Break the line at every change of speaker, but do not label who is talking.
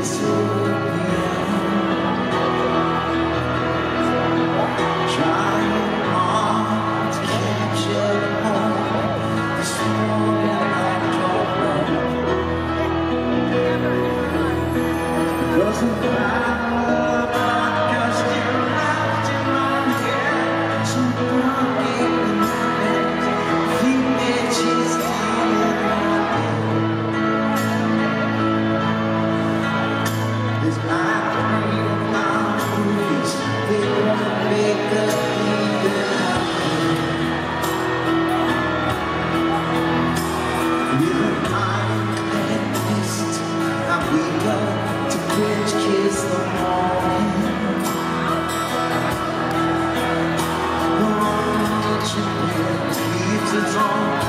Isso kiss It's all.